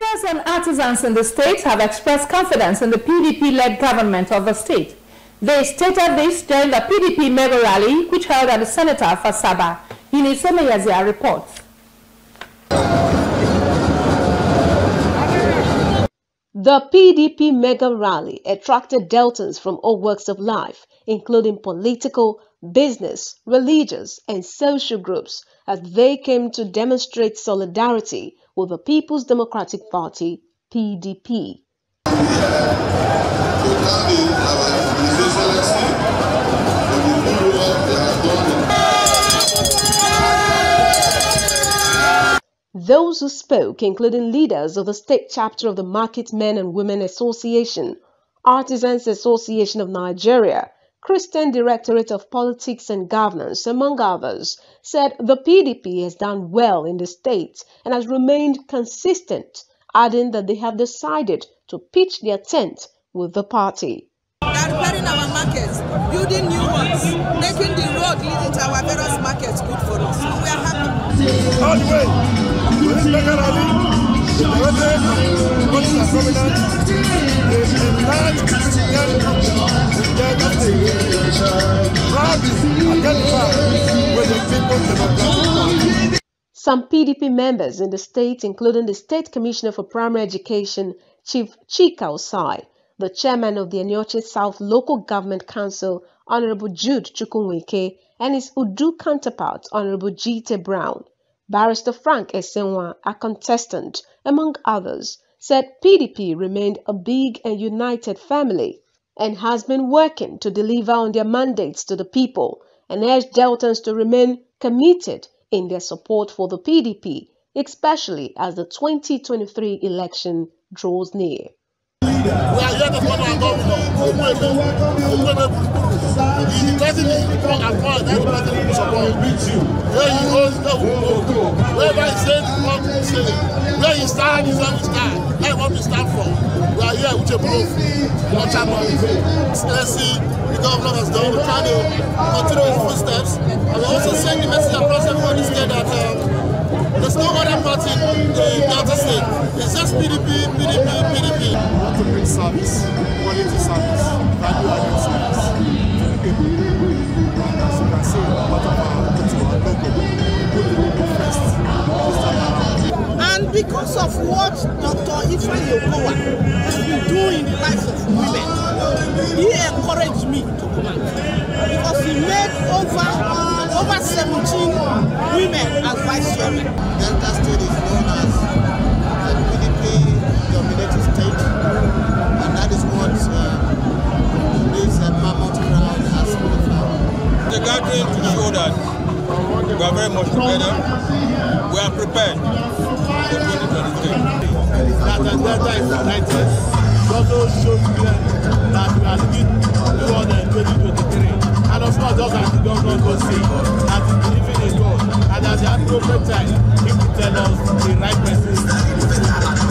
Workers and artisans in the state have expressed confidence in the PDP-led government of the state. They stated this during the PDP mega rally, which held at the Senator for Sabah. Uniseme Yazia reports. The PDP mega rally attracted Deltans from all walks of life, including political, business, religious, and social groups, as they came to demonstrate solidarity with the People's Democratic Party (PDP). Those who spoke, including leaders of the state chapter of the Market Men and Women Association, Artisans Association of Nigeria, Christian Directorate of Politics and Governance, among others, said the PDP has done well in the state and has remained consistent, adding that they have decided to pitch their tent with the party. We are repairing our markets, building new ones, making the road leading to our various markets good for us. So we are happy. All the way, this mega rally, the president, Congress Prominent, the enlarged Christian some PDP members in the state, including the State Commissioner for Primary Education, Chief Chika Ossai, the chairman of the Aniocha South Local Government Council, Honorable Jude Chukwunwike, and his Udu counterpart, Honorable Jite Brown, Barrister Frank Esenwa, a contestant, among others, said PDP remained a big and united family and has been working to deliver on their mandates to the people and urged Deltans to remain committed in their support for the PDP, especially as the 2023 election draws near. We are here to follow our governor, He doesn't avoid any party to support. Where he goes, there will go. Wherever he says, he says. Where he stands, is where we stand. That's what we stand for. We are here with a proof. Not Let's see the governor has done. We're trying to continue his footsteps. And we also send the message across everybody state that um, there's no other party in Delta State. It's just PDP, PDP, PDP. We want to bring service, quality service, value-added service to the people. And as you can see, a lot of our local put the people first And because of what Dr. Ifeanyi Okowa has been doing in the lives of women, he encouraged me to come out. Because he made over over 17 women as vice chairman. Delta State is known as a PDP dominated state, and that is what uh, this uh, mammoth crowd has signified. The gathering to show that we are very much together. We are prepared for 2023. That the Delta is united. It also shows that we are looking toward 2023. And of course, just as the governor was saying, and at the appropriate time, he will tell us the right message.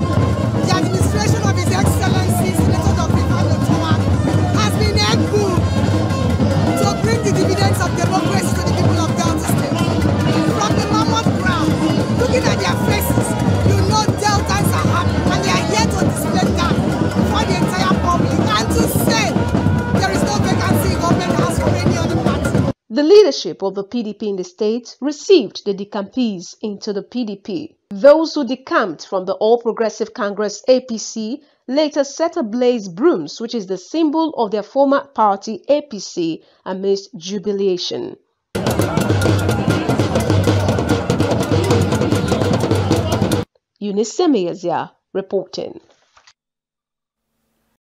Leadership of the PDP in the state received the decampees into the PDP. Those who decamped from the All Progressive Congress APC later set ablaze brooms, which is the symbol of their former party APC, amidst jubilation. Unisemi reporting.